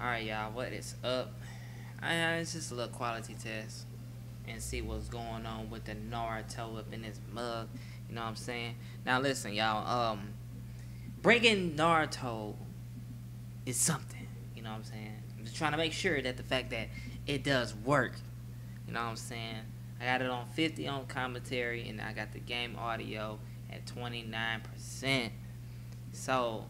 Alright, y'all, what is up? I, it's just a little quality test and see what's going on with the Naruto up in this mug. You know what I'm saying? Now, listen, y'all. Um, bringing Naruto is something. You know what I'm saying? I'm just trying to make sure that the fact that it does work. You know what I'm saying? I got it on 50 on commentary, and I got the game audio at 29%. So,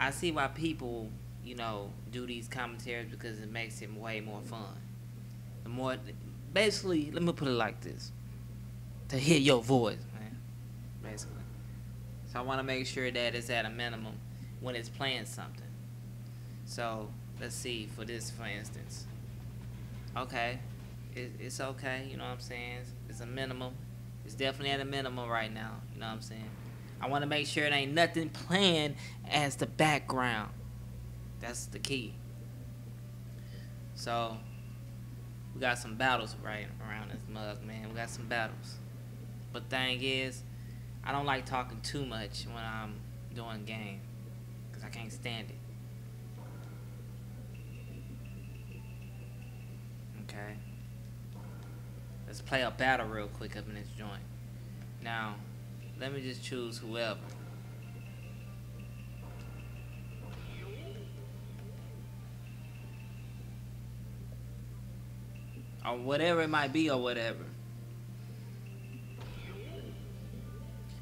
I see why people you know, do these commentaries because it makes it way more fun. The more, basically, let me put it like this: to hear your voice, man. Basically. So I want to make sure that it's at a minimum when it's playing something. So let's see for this, for instance. Okay, it, it's okay. You know what I'm saying? It's a minimum. It's definitely at a minimum right now. You know what I'm saying? I want to make sure it ain't nothing playing as the background. That's the key. So we got some battles right around this mug, man. We got some battles. But thing is, I don't like talking too much when I'm doing game. Cause I can't stand it. Okay. Let's play a battle real quick up in this joint. Now, let me just choose whoever. Or whatever it might be or whatever.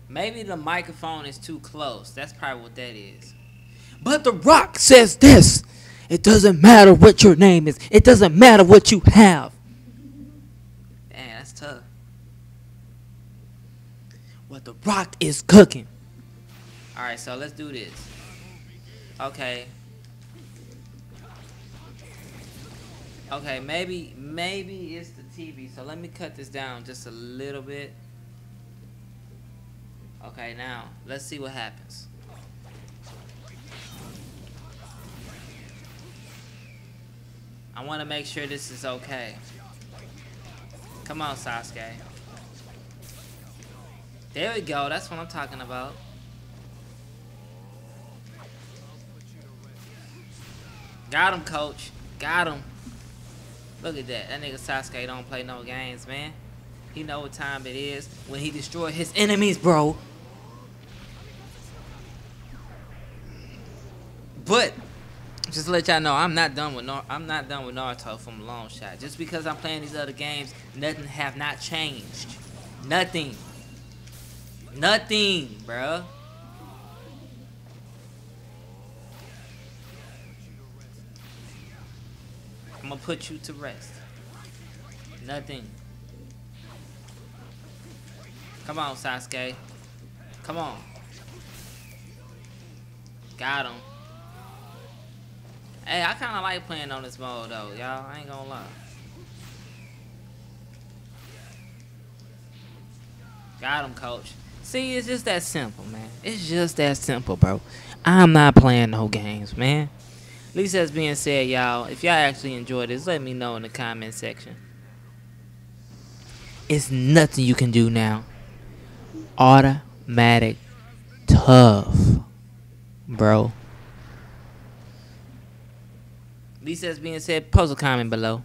Maybe the microphone is too close. That's probably what that is. But The Rock says this. It doesn't matter what your name is. It doesn't matter what you have. Damn, that's tough. What The Rock is cooking. Alright, so let's do this. Okay, Okay, maybe maybe it's the TV. So let me cut this down just a little bit. Okay, now let's see what happens. I want to make sure this is okay. Come on, Sasuke. There we go. That's what I'm talking about. Got him, coach. Got him. Look at that. That nigga Sasuke don't play no games, man. He know what time it is when he destroy his enemies, bro. But just to let y'all know, I'm not done with Nar I'm not done with Naruto from a long shot. Just because I'm playing these other games, nothing have not changed. Nothing. Nothing, bro. I'm gonna put you to rest. Nothing. Come on, Sasuke. Come on. Got him. Hey, I kind of like playing on this mode, though, y'all. I ain't gonna lie. Got him, coach. See, it's just that simple, man. It's just that simple, bro. I'm not playing no games, man. Least that's being said, y'all. If y'all actually enjoyed this, let me know in the comment section. It's nothing you can do now. Automatic tough, bro. At least that's being said, post a comment below.